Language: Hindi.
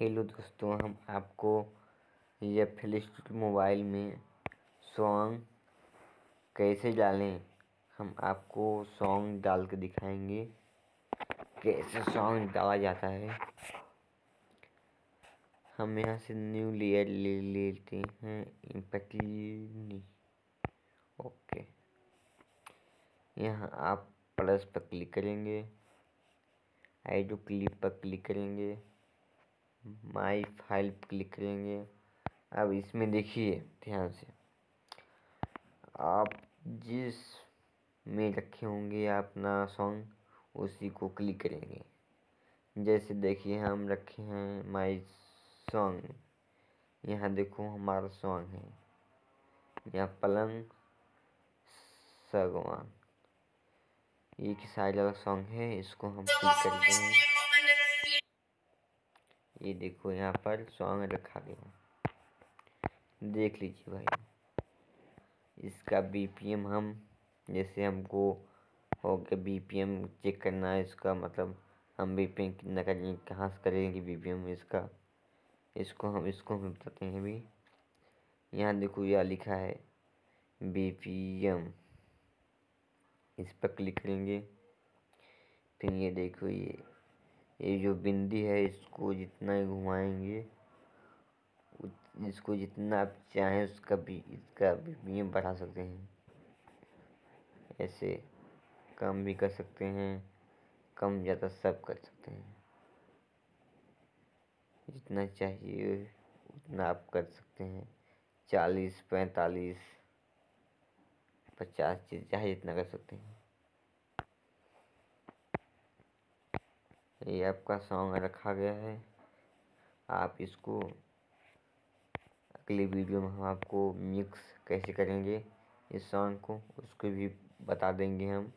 हेलो दोस्तों, हम आपको यह फ्लिस्ट मोबाइल में सॉन्ग कैसे डालें, हम आपको सॉन्ग डाल के दिखाएँगे, कैसे सॉन्ग डाला जाता है। हम यहाँ से न्यू लेयर ले लेते हैं इम्पैक्टली ओके यहाँ आप प्लस पर क्लिक करेंगे आइडो क्लिप पर क्लिक करेंगे। माई फ़ाइल क्लिक करेंगे। अब इसमें देखिए, ध्यान से। आप जिस में रखे होंगे अपना सॉन्ग उसी को क्लिक करेंगे। जैसे देखिए, हम रखे हैं माई सॉन्ग यहाँ देखो, हमारा सॉन्ग है। यहाँ पलंग, सगवान। ये की साइड वाला सॉन्ग है, इसको हम क्लिक करते हैं। ये देखो, यहाँ पर सॉन्ग रखा गया देख लीजिए भाई, इसका बीपीएम हम, जैसे हमको हो गया बीपीएम चेक करना है इसका मतलब हम बीपीएम कितना करेंगे, कहाँ से करेंगे बीपीएम इसका, इसको हम इसको हम बताते हैं अभी। यहाँ देखो, यह लिखा है बीपीएम इस पर क्लिक करेंगे, फिर ये देखो ये ये जो बिंदी है, इसको जितना घुमाएँगे इसको जितना आप चाहें उसका भी, इसका भी बढ़ा सकते हैं। ऐसे कम भी कर सकते हैं, कम ज़्यादा सब कर सकते हैं। जितना चाहिए, उतना आप कर सकते हैं। चालीस, पैंतालीस, पचास चीज़ चाहे जितना कर सकते हैं। ये आपका सॉन्ग रखा गया है। आप इसको अगले वीडियो में हम आपको मिक्स कैसे करेंगे इस सॉन्ग को, उसको भी बता देंगे हम।